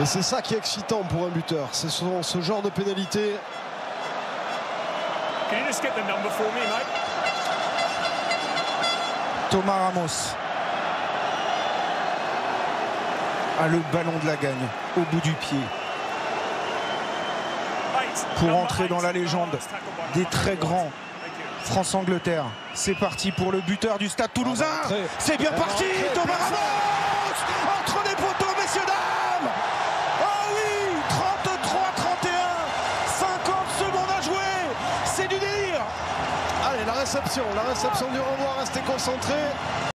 Et c'est ça qui est excitant pour un buteur. C'est ce, ce genre de pénalité. Can you just get the number for me, mate? Thomas Ramos a le ballon de la gagne au bout du pied pour entrer dans la légende des très grands. France-Angleterre. C'est parti pour le buteur du Stade Toulousain. Ah. C'est bien parti, Thomas Ramos la réception du renvoi, restez concentrés.